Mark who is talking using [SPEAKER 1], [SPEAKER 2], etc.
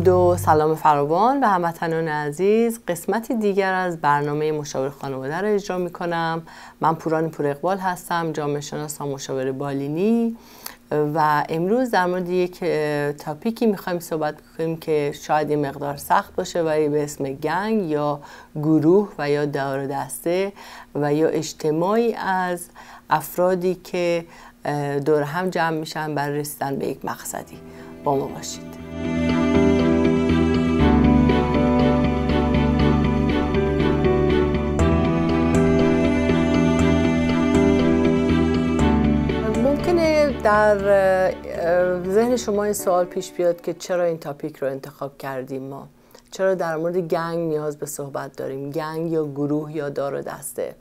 [SPEAKER 1] درود و سلام فراوان و هموطنان عزیز. قسمتی دیگر از برنامه مشاور خانواده را اجرا می کنم من پوران پور اقبال هستم جامعه شناس و مشاور بالینی. و امروز در مورد یک تاپیکی می‌خوایم صحبت کنیم که شاید یه مقدار سخت باشه ولی به اسم گنگ یا گروه و یا دار دسته و یا اجتماعی از افرادی که دور هم جمع میشن برای رسیدن به یک مقصدی. با ما باشید. ممکنه در ذهن شما این سوال پیش بیاد که چرا این تاپیک رو انتخاب کردیم ما؟ چرا در مورد گنگ نیاز به صحبت داریم؟ گنگ یا گروه یا دار و دسته؟